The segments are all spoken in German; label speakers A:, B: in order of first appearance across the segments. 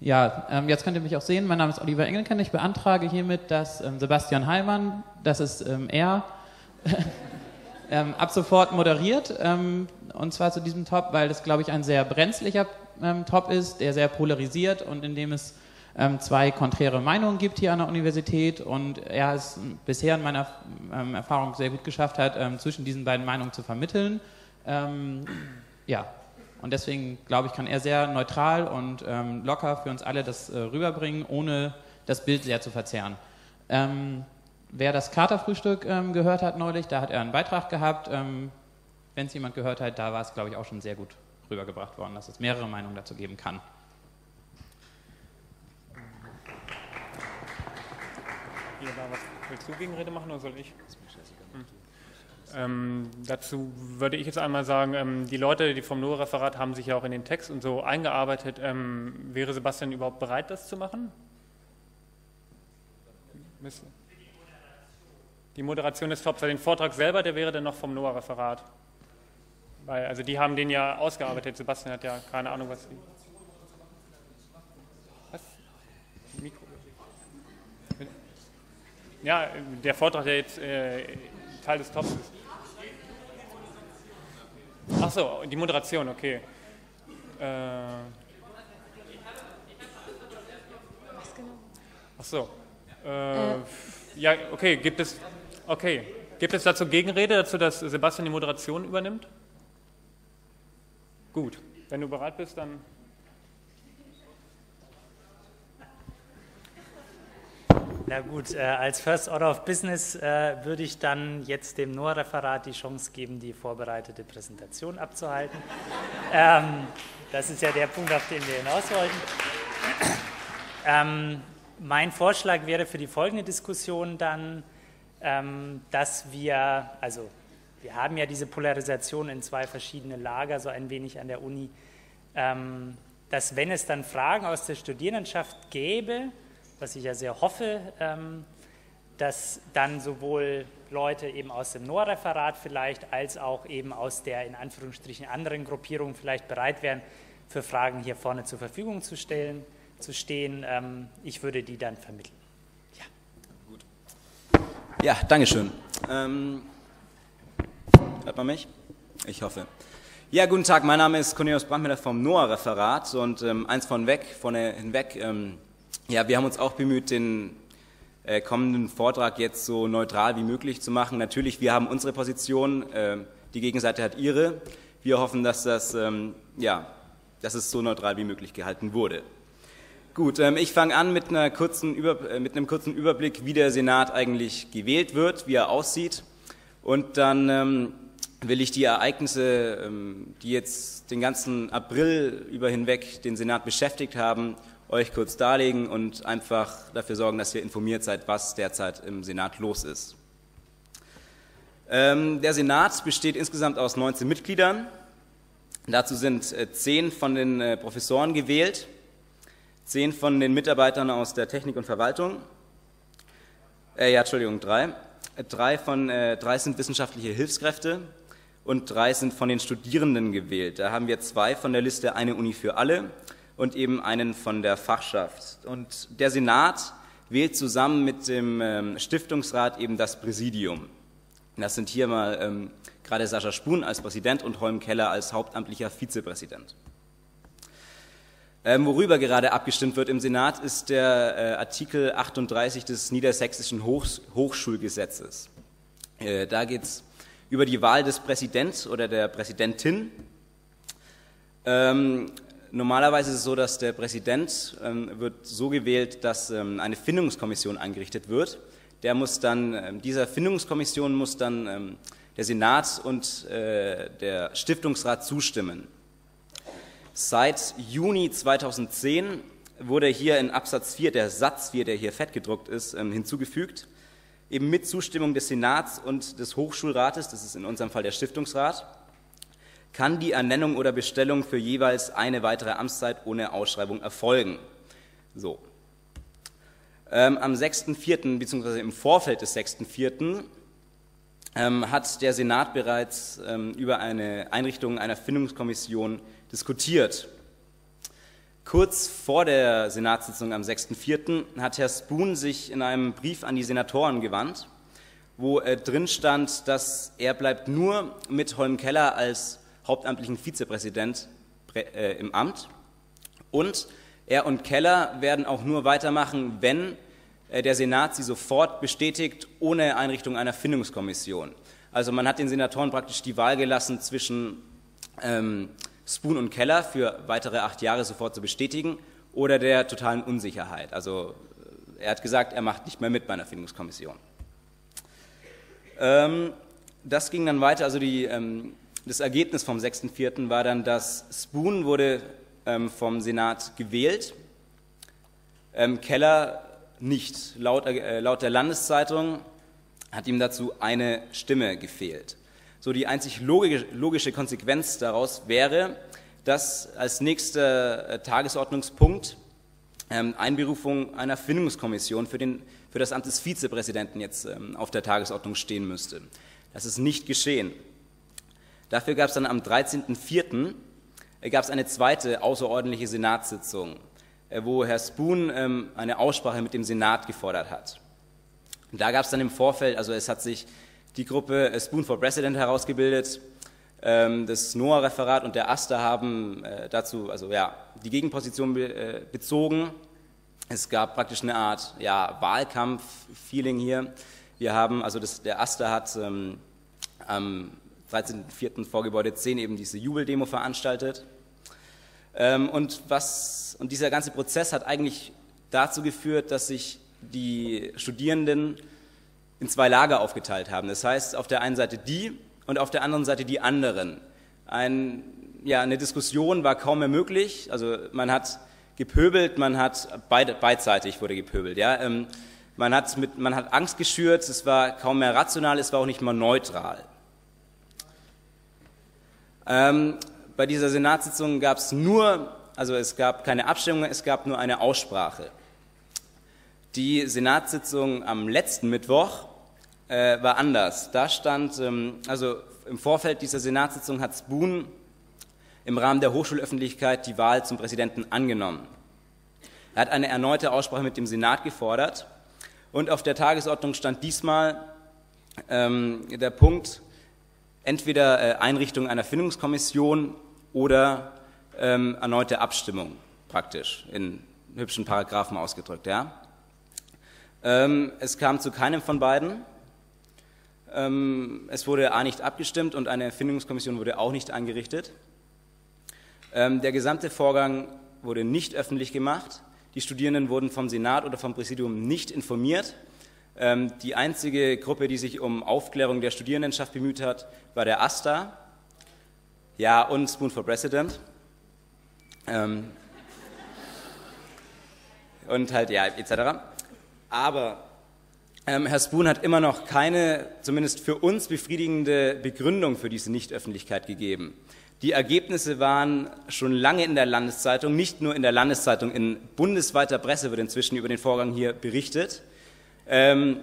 A: Ja, ähm, jetzt könnt ihr mich auch sehen. Mein Name ist Oliver Engelken. Ich beantrage hiermit, dass ähm, Sebastian Heimann, das ist ähm, er, ähm, ab sofort moderiert. Ähm, und zwar zu diesem Top, weil das, glaube ich, ein sehr brenzlicher ähm, Top ist, der sehr polarisiert und in dem es zwei konträre Meinungen gibt hier an der Universität. Und er es bisher in meiner Erfahrung sehr gut geschafft hat, zwischen diesen beiden Meinungen zu vermitteln. ja, und deswegen, glaube ich, kann er sehr neutral und ähm, locker für uns alle das äh, rüberbringen, ohne das Bild sehr zu verzerren. Ähm, wer das Katerfrühstück ähm, gehört hat neulich, da hat er einen Beitrag gehabt. Ähm, Wenn es jemand gehört hat, da war es, glaube ich, auch schon sehr gut rübergebracht worden, dass es mehrere Meinungen dazu geben kann.
B: Hier da was. Willst du Gegenrede machen oder soll ich? Ähm, dazu würde ich jetzt einmal sagen, ähm, die Leute, die vom NOAA-Referat haben sich ja auch in den Text und so eingearbeitet. Ähm, wäre Sebastian überhaupt bereit, das zu machen? Die Moderation des Tops, den Vortrag selber, der wäre dann noch vom NOAA-Referat. Weil, also die haben den ja ausgearbeitet. Sebastian hat ja keine Ahnung, was. Was? Mikro. Ja, der Vortrag, der jetzt äh, Teil des Tops ist. Ach so, die Moderation, okay. Äh, ach so. Äh, ja, okay, gibt es, okay. Gibt es dazu Gegenrede, dazu, dass Sebastian die Moderation übernimmt? Gut, wenn du bereit bist, dann
C: Na gut, äh, als First Order of Business äh, würde ich dann jetzt dem NOAA-Referat die Chance geben, die vorbereitete Präsentation abzuhalten. ähm, das ist ja der Punkt, auf den wir hinaus wollten. Ähm, mein Vorschlag wäre für die folgende Diskussion dann, ähm, dass wir, also wir haben ja diese Polarisation in zwei verschiedene Lager, so ein wenig an der Uni, ähm, dass wenn es dann Fragen aus der Studierendenschaft gäbe, was ich ja sehr hoffe, ähm, dass dann sowohl Leute eben aus dem NOR-Referat vielleicht als auch eben aus der in Anführungsstrichen anderen Gruppierung vielleicht bereit wären, für Fragen hier vorne zur Verfügung zu stellen, zu stehen. Ähm, ich würde die dann vermitteln.
D: Ja, gut. Ja, Dankeschön. Ähm, hört man mich? Ich hoffe. Ja, guten Tag, mein Name ist Cornelius Brandmüller vom NOAA-Referat und ähm, eins von weg, vorne hinweg. Ähm, ja, wir haben uns auch bemüht, den äh, kommenden Vortrag jetzt so neutral wie möglich zu machen. Natürlich, wir haben unsere Position, äh, die Gegenseite hat ihre. Wir hoffen, dass das, ähm, ja, dass es so neutral wie möglich gehalten wurde. Gut, ähm, ich fange an mit, einer kurzen Über, äh, mit einem kurzen Überblick, wie der Senat eigentlich gewählt wird, wie er aussieht. Und dann ähm, will ich die Ereignisse, ähm, die jetzt den ganzen April über hinweg den Senat beschäftigt haben, euch kurz darlegen und einfach dafür sorgen, dass ihr informiert seid, was derzeit im Senat los ist. Ähm, der Senat besteht insgesamt aus 19 Mitgliedern. Dazu sind äh, zehn von den äh, Professoren gewählt, zehn von den Mitarbeitern aus der Technik und Verwaltung. Äh, ja, Entschuldigung, drei. Drei, von, äh, drei sind wissenschaftliche Hilfskräfte und drei sind von den Studierenden gewählt. Da haben wir zwei von der Liste Eine Uni für alle und eben einen von der Fachschaft. Und der Senat wählt zusammen mit dem ähm, Stiftungsrat eben das Präsidium. Das sind hier mal ähm, gerade Sascha Spun als Präsident und Holm Keller als hauptamtlicher Vizepräsident. Ähm, worüber gerade abgestimmt wird im Senat, ist der äh, Artikel 38 des Niedersächsischen Hochs Hochschulgesetzes. Äh, da geht es über die Wahl des Präsidents oder der Präsidentin. Ähm, Normalerweise ist es so, dass der Präsident ähm, wird so gewählt, dass ähm, eine Findungskommission eingerichtet wird. Der muss dann, ähm, dieser Findungskommission muss dann ähm, der Senat und äh, der Stiftungsrat zustimmen. Seit Juni 2010 wurde hier in Absatz 4, der Satz 4, der hier fett gedruckt ist, ähm, hinzugefügt, eben mit Zustimmung des Senats und des Hochschulrates, das ist in unserem Fall der Stiftungsrat, kann die Ernennung oder Bestellung für jeweils eine weitere Amtszeit ohne Ausschreibung erfolgen. So. Ähm, am 6.4. bzw. im Vorfeld des 6.4. Ähm, hat der Senat bereits ähm, über eine Einrichtung einer Findungskommission diskutiert. kurz vor der Senatssitzung am 6.4. hat Herr Spoon sich in einem Brief an die Senatoren gewandt, wo äh, drin stand, dass er bleibt nur mit Holm Keller als hauptamtlichen Vizepräsident äh, im Amt und er und Keller werden auch nur weitermachen, wenn äh, der Senat sie sofort bestätigt, ohne Einrichtung einer Findungskommission. Also man hat den Senatoren praktisch die Wahl gelassen zwischen ähm, Spoon und Keller für weitere acht Jahre sofort zu bestätigen oder der totalen Unsicherheit. Also äh, er hat gesagt, er macht nicht mehr mit bei einer Findungskommission. Ähm, das ging dann weiter, also die, ähm, das Ergebnis vom 6.4. war dann, dass Spoon wurde ähm, vom Senat gewählt, ähm, Keller nicht. Laut, äh, laut der Landeszeitung hat ihm dazu eine Stimme gefehlt. So die einzig logische, Konsequenz daraus wäre, dass als nächster äh, Tagesordnungspunkt ähm, Einberufung einer Findungskommission für, den, für das Amt des Vizepräsidenten jetzt ähm, auf der Tagesordnung stehen müsste. Das ist nicht geschehen. Dafür gab es dann am 13.04. Äh, gab es eine zweite außerordentliche Senatssitzung, äh, wo Herr Spoon ähm, eine Aussprache mit dem Senat gefordert hat. Da gab es dann im Vorfeld, also es hat sich die Gruppe äh, Spoon for President herausgebildet. Ähm, das NOAA-Referat und der AStA haben äh, dazu also, ja, die Gegenposition bezogen. Es gab praktisch eine Art ja, Wahlkampf-Feeling hier. Wir haben, also das, der AStA hat ähm, am 13.04. vor Gebäude 10 eben diese Jubeldemo veranstaltet. Ähm, und, was, und dieser ganze Prozess hat eigentlich dazu geführt, dass sich die Studierenden in zwei Lager aufgeteilt haben. Das heißt, auf der einen Seite die und auf der anderen Seite die anderen. Ein, ja, eine Diskussion war kaum mehr möglich. Also man hat gepöbelt, man hat beide, beidseitig wurde gepöbelt. Ja? Ähm, man, hat mit, man hat Angst geschürt, es war kaum mehr rational, es war auch nicht mal neutral. Ähm, bei dieser Senatssitzung gab es nur, also es gab keine Abstimmung, es gab nur eine Aussprache. Die Senatssitzung am letzten Mittwoch äh, war anders. Da stand, ähm, also im Vorfeld dieser Senatssitzung hat Spoon im Rahmen der Hochschulöffentlichkeit die Wahl zum Präsidenten angenommen. Er hat eine erneute Aussprache mit dem Senat gefordert und auf der Tagesordnung stand diesmal ähm, der Punkt, entweder äh, Einrichtung einer Findungskommission oder ähm, erneute Abstimmung praktisch, in hübschen Paragraphen ausgedrückt. Ja? Ähm, es kam zu keinem von beiden. Ähm, es wurde A nicht abgestimmt und eine Findungskommission wurde auch nicht eingerichtet. Ähm, der gesamte Vorgang wurde nicht öffentlich gemacht. Die Studierenden wurden vom Senat oder vom Präsidium nicht informiert. Ähm, die einzige Gruppe, die sich um Aufklärung der Studierendenschaft bemüht hat, war der AStA. Ja, und Spoon for President. und halt, ja, etc. Aber ähm, Herr Spoon hat immer noch keine, zumindest für uns befriedigende Begründung für diese Nichtöffentlichkeit gegeben. Die Ergebnisse waren schon lange in der Landeszeitung, nicht nur in der Landeszeitung, in bundesweiter Presse wird inzwischen über den Vorgang hier berichtet. Ähm,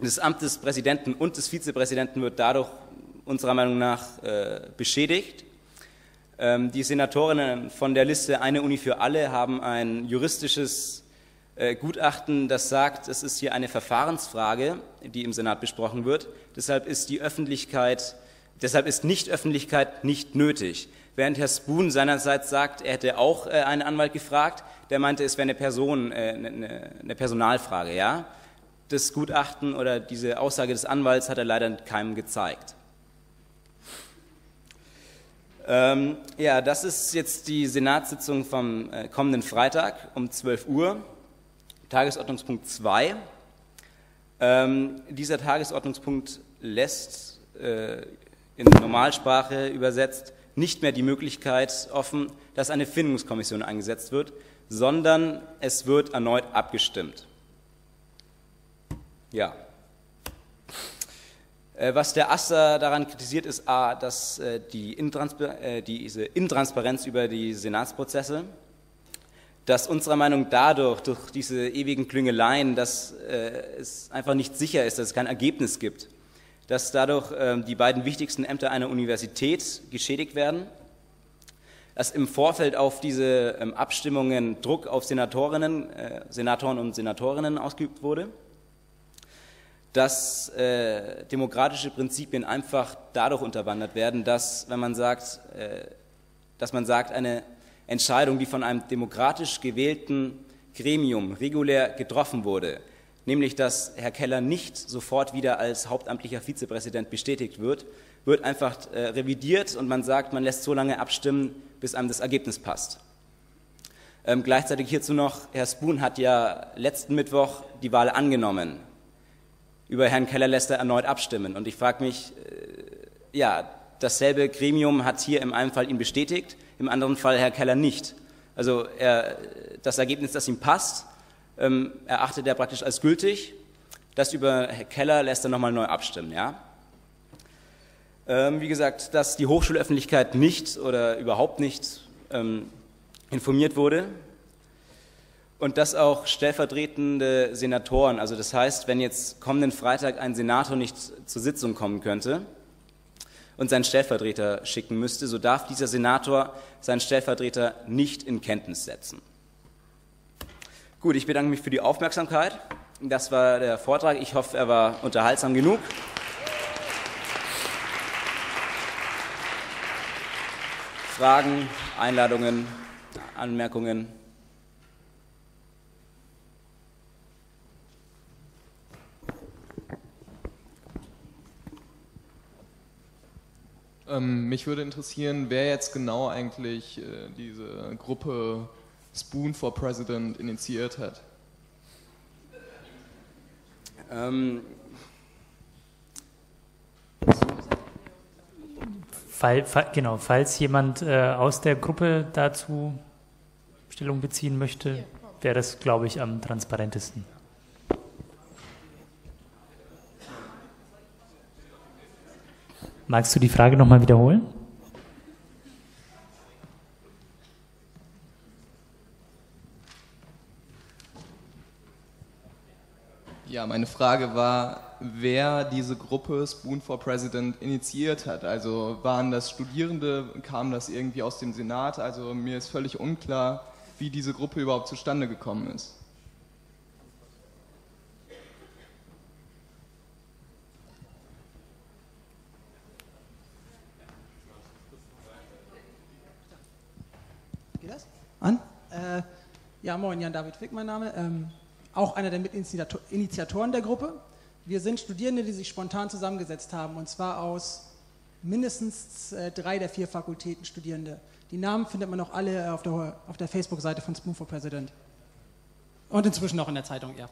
D: das Amt des Präsidenten und des Vizepräsidenten wird dadurch unserer Meinung nach äh, beschädigt. Ähm, die Senatorinnen von der Liste Eine Uni für alle haben ein juristisches äh, Gutachten, das sagt, es ist hier eine Verfahrensfrage, die im Senat besprochen wird. Deshalb ist die Öffentlichkeit, deshalb ist Nichtöffentlichkeit nicht nötig. Während Herr Spoon seinerseits sagt, er hätte auch äh, einen Anwalt gefragt, der meinte, es wäre eine Person, äh, eine, eine Personalfrage, ja. Das Gutachten oder diese Aussage des Anwalts hat er leider keinem gezeigt. Ähm, ja, das ist jetzt die Senatssitzung vom äh, kommenden Freitag um 12 Uhr. Tagesordnungspunkt 2. Ähm, dieser Tagesordnungspunkt lässt äh, in Normalsprache übersetzt nicht mehr die Möglichkeit offen, dass eine Findungskommission eingesetzt wird, sondern es wird erneut abgestimmt. Ja. Äh, was der Aster daran kritisiert, ist A, dass äh, die Intransper äh, diese Intransparenz über die Senatsprozesse dass unserer Meinung dadurch, durch diese ewigen Klüngeleien, dass es einfach nicht sicher ist, dass es kein Ergebnis gibt, dass dadurch äh, die beiden wichtigsten Ämter einer Universität geschädigt werden. dass im Vorfeld auf diese ähm, Abstimmungen Druck auf Senatorinnen, Senatoren und Senatorinnen ausgeübt wurde, dass äh, demokratische Prinzipien einfach dadurch unterwandert werden, dass, wenn man sagt, äh, dass man sagt, eine Entscheidung, die von einem demokratisch gewählten Gremium regulär getroffen wurde, nämlich dass Herr Keller nicht sofort wieder als hauptamtlicher Vizepräsident bestätigt wird, wird einfach äh, revidiert und man sagt, man lässt so lange abstimmen, bis einem das Ergebnis passt. Ähm, gleichzeitig hierzu noch, Herr Spoon hat ja letzten Mittwoch die Wahl angenommen. Über Herrn Keller lässt er erneut abstimmen. Und ich frage mich, äh, ja, dasselbe Gremium hat hier im einen Fall ihn bestätigt, im anderen Fall Herr Keller nicht. Also er, das Ergebnis, das ihm passt, ähm, erachtet er praktisch als gültig. Das über Herr Keller lässt er nochmal neu abstimmen. Ja? Ähm, wie gesagt, dass die Hochschulöffentlichkeit nicht oder überhaupt nicht ähm, informiert wurde und dass auch stellvertretende Senatoren, also das heißt, wenn jetzt kommenden Freitag ein Senator nicht zur Sitzung kommen könnte und seinen Stellvertreter schicken müsste, so darf dieser Senator seinen Stellvertreter nicht in Kenntnis setzen. Gut, ich bedanke mich für die Aufmerksamkeit. Das war der Vortrag. Ich hoffe, er war unterhaltsam genug. Fragen, Einladungen, Anmerkungen?
E: Ähm, mich würde interessieren, wer jetzt genau eigentlich äh, diese Gruppe Spoon for President initiiert hat. Ähm,
C: Fall, fall, genau, falls jemand äh, aus der Gruppe dazu Stellung beziehen möchte, wäre das, glaube ich, am transparentesten. Magst du die Frage nochmal wiederholen?
E: Ja, meine Frage war, wer diese Gruppe Spoon for President initiiert hat. Also waren das Studierende, kam das irgendwie aus dem Senat? Also mir ist völlig unklar, wie diese Gruppe überhaupt zustande gekommen ist.
F: Geht das? An? Äh, ja, moin, Jan-David Fick, mein Name. Ähm, auch einer der Mitinitiatoren der Gruppe. Wir sind Studierende, die sich spontan zusammengesetzt haben, und zwar aus mindestens äh, drei der vier Fakultäten Studierende. Die Namen findet man auch alle auf der, auf der Facebook-Seite von Spoon for President. Und inzwischen auch in der Zeitung, ja.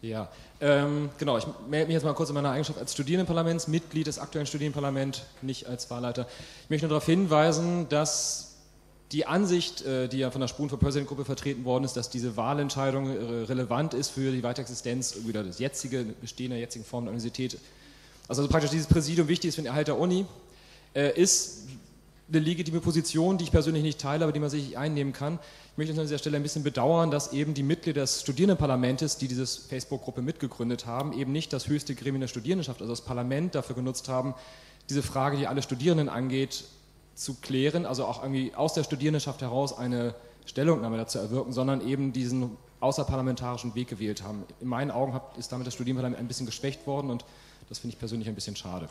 G: Ja, ähm, genau. Ich melde mich jetzt mal kurz in meiner Eigenschaft als Studierendenparlaments, Mitglied des aktuellen Studierendenparlaments, nicht als Wahlleiter. Ich möchte nur darauf hinweisen, dass die Ansicht, äh, die ja von der Spuren for President Gruppe vertreten worden ist, dass diese Wahlentscheidung äh, relevant ist für die Weiterexistenz wieder das jetzige Bestehen der jetzigen Form der Universität, also, also praktisch dieses Präsidium wichtig ist für den Erhalt der Uni, äh, ist eine legitime Position, die ich persönlich nicht teile, aber die man sich einnehmen kann. Ich möchte an dieser Stelle ein bisschen bedauern, dass eben die Mitglieder des Studierendenparlamentes, die diese Facebook-Gruppe mitgegründet haben, eben nicht das höchste Gremium der Studierendenschaft, also das Parlament, dafür genutzt haben, diese Frage, die alle Studierenden angeht, zu klären, also auch irgendwie aus der Studierendenschaft heraus eine Stellungnahme dazu erwirken, sondern eben diesen außerparlamentarischen Weg gewählt haben. In meinen Augen ist damit das Studierendenparlament ein bisschen geschwächt worden und das finde ich persönlich ein bisschen schade.